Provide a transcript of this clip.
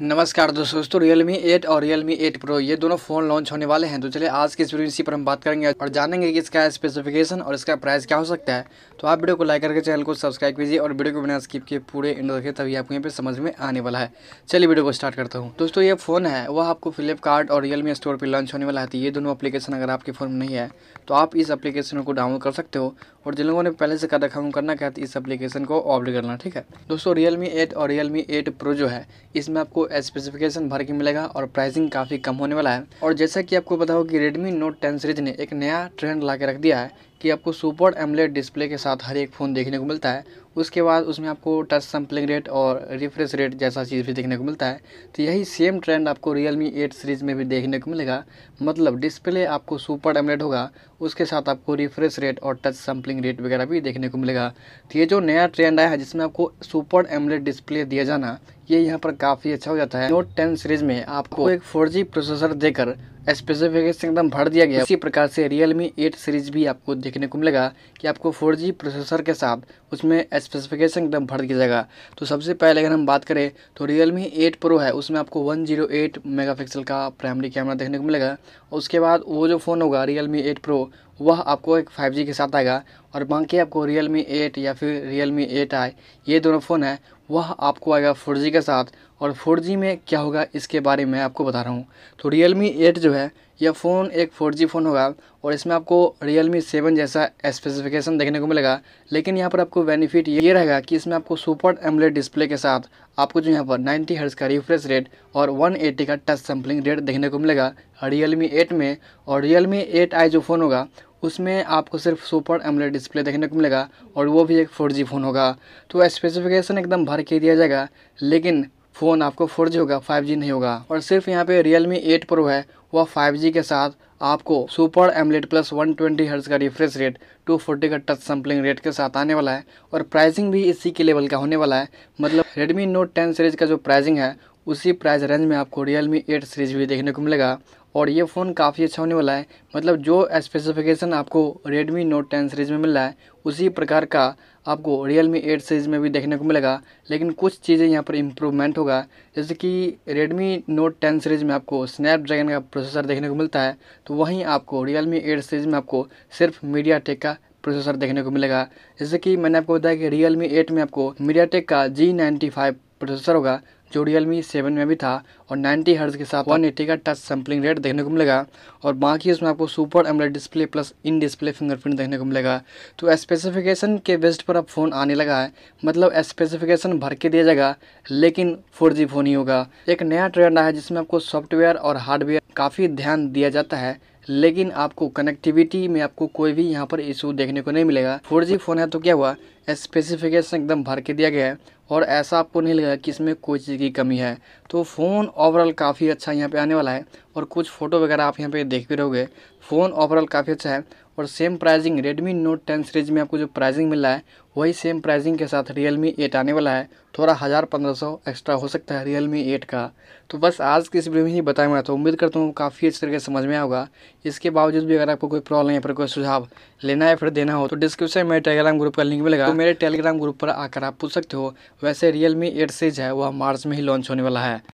नमस्कार दोस्तों दोस्तों Realme 8 और Realme 8 प्रो ये दोनों फ़ोन लॉन्च होने वाले हैं। तो चलिए, आज की इस वीडियो इसी पर हम बात करेंगे और जानेंगे कि इसका स्पेसिफिकेशन और इसका प्राइस क्या हो सकता है। तो आप वीडियो को लाइक करके चैनल को सब्सक्राइब कीजिए और वीडियो को बिना स्किप किए पूरे इंडो देखिए, तभी आपको यहाँ पर समझ में आने वाला है। चलिए वीडियो को स्टार्ट करता हूँ। दोस्तों, ये फ़ोन है, वह आपको फ्लिपकार्ट और रियलमी स्टोर पर लॉन्च होने वाला है। तो ये दोनों अपलीकेशन अगर आपके फ़ोन में नहीं है तो आप इस अपलीकेशन को डाउनलोड कर सकते हो। और जिन लोगों ने पहले से रखा हूँ करना क्या इस अपलीकेशन को ऑपरेट करना, ठीक है? दोस्तों रियलमी एट और रियलमी एट प्रो जो है, इसमें आपको स्पेसिफिकेशन भर के मिलेगा और प्राइसिंग काफ़ी कम होने वाला है। और जैसा कि आपको बताओ कि रेडमी नोट 10 सीरीज़ ने एक नया ट्रेंड ला के रख दिया है। कि आपको सुपर एमलेट डिस्प्ले के साथ हर एक फ़ोन देखने को मिलता है। उसके बाद उसमें आपको टच सैम्पलिंग रेट और रिफ्रेश रेट जैसा चीज़ भी देखने को मिलता है। तो यही सेम ट्रेंड आपको मी एट सीरीज़ में भी देखने को मिलेगा। मतलब डिस्प्ले आपको सुपर एमलेट होगा, उसके साथ आपको रिफ्रेश रेट और टच सैम्पलिंग रेट वगैरह भी देखने को मिलेगा। तो ये जो नया ट्रेंड आया है, जिसमें आपको सुपर एमलेट डिस्प्ले दिया जाना, ये यहाँ पर काफ़ी अच्छा हो जाता है। नोट टेन सीरीज़ में आपको एक फोर प्रोसेसर देकर स्पेसिफिकेशन एकदम भर दिया गया। इसी प्रकार से रियल मी एट सीरीज़ भी आपको देखने को मिलेगा कि आपको फोर जी प्रोसेसर के साथ उसमें स्पेसिफिकेशन एकदम भर दिया जाएगा। तो सबसे पहले अगर हम बात करें तो रियल मी एट प्रो है, उसमें आपको वन ज़ीरो 108 मेगापिक्सल का प्राइमरी कैमरा देखने को मिलेगा। उसके बाद वो जो फ़ोन होगा, Realme 8 Pro वह आपको एक 5G के साथ आएगा और बाकी आपको Realme 8 या फिर Realme 8i ये दोनों फ़ोन है, वह आपको आएगा 4G के साथ। और 4G में क्या होगा, इसके बारे में आपको बता रहा हूँ। तो Realme 8 जो है, यह फ़ोन एक 4G फ़ोन होगा और इसमें आपको Realme 7 जैसा स्पेसिफिकेशन देखने को मिलेगा। लेकिन यहाँ पर आपको बेनिफिट ये रहेगा कि इसमें आपको सुपर एमलेट डिस्प्ले के साथ आपको जो यहाँ पर 90 हर्ट्ज का रिफ्रेश रेट और 180 का टच सैम्पलिंग रेट देखने को मिलेगा। Realme 8 में और Realme 8i जो फ़ोन होगा उसमें आपको सिर्फ़ सुपर एमलेट डिस्प्ले देखने को मिलेगा और वो भी एक फोर फ़ोन होगा। तो स्पेसिफिकेशन एकदम भर के दिया जाएगा, लेकिन फ़ोन आपको फोर होगा, फाइव नहीं होगा। और सिर्फ़ यहाँ पे रियल मी एट प्रो है, वह फाइव के साथ आपको सुपर एमलेट प्लस 120 ट्वेंटी का रिफ्रेश रेट 240 का टच सैम्पलिंग रेट के साथ आने वाला है। और प्राइसिंग भी इसी के लेवल का होने वाला है। मतलब रेडमी नोट 10 सीरीज़ का जो प्राइसिंग है, उसी प्राइस रेंज में आपको रियल मी एट सीरीज़ भी देखने को मिलेगा। और ये फ़ोन काफ़ी अच्छा होने वाला है। मतलब जो स्पेसिफिकेशन आपको Redmi Note 10 सीरीज़ में मिल रहा है, उसी प्रकार का आपको Realme 8 सीरीज़ में भी देखने को मिलेगा। लेकिन कुछ चीज़ें यहाँ पर इम्प्रूवमेंट होगा। जैसे कि Redmi Note 10 सीरीज़ में आपको स्नैपड्रैगन का प्रोसेसर देखने को मिलता है तो वहीं आपको Realme 8 सीरीज़ में आपको सिर्फ़ मीडिया का प्रोसेसर देखने को मिलेगा। जैसे कि मैंने आपको बताया कि Realme 8 में आपको मीडिया का जी प्रोसेसर होगा जो रियल मी सेवन में भी था और 90 हर्ज के साथ 180 का टच सैम्पलिंग रेट देखने को मिलेगा और बाकी उसमें आपको super AMOLED display plus in display fingerprint देखने को मिलेगा। तो स्पेसिफिकेशन के बेस्ट पर अब फ़ोन आने लगा है। मतलब स्पेसिफिकेशन भर के दिया जाएगा, लेकिन फोर फ़ोन ही होगा। एक नया ट्रेंड आया है जिसमें आपको सॉफ्टवेयर और हार्डवेयर काफ़ी ध्यान दिया जाता है, लेकिन आपको कनेक्टिविटी में आपको कोई भी यहाँ पर इशू देखने को नहीं मिलेगा। फोर फ़ोन है तो क्या हुआ? स्पेसिफिकेशन एकदम भर के दिया गया है, और ऐसा आपको नहीं लगेगा कि इसमें कोई चीज़ की कमी है। तो फ़ोन ओवरऑल काफ़ी अच्छा यहाँ पे आने वाला है, और कुछ फ़ोटो वगैरह आप यहाँ पे देख भी रहोगे। फ़ोन ओवरऑल काफ़ी अच्छा है और same pricing Redmi Note ten series में आपको जो प्राइसिंग मिल रहा है, वही सेम प्राइसिंग के साथ रियल मी एट आने वाला है। थोड़ा हज़ार पंद्रह सौ एक्स्ट्रा हो सकता है रियल मी एट का। तो बस आज की इस वीडियो में ही बताया मैं तो उम्मीद करता हूँ काफ़ी अच्छे तरीके से समझ में आएगा इसके बावजूद भी अगर आपको कोई प्रॉब्लम या फिर कोई सुझाव लेना है फिर देना हो तो डिस्क्रिप्शन में टेलीग्राम ग्रुप का लिंक मिलेगा। तो मेरे टेलीग्राम ग्रुप पर आकर आप पूछ सकते हो, वैसे रियल मी एट सीज है, वह मार्च में ही लॉन्च होने वाला है।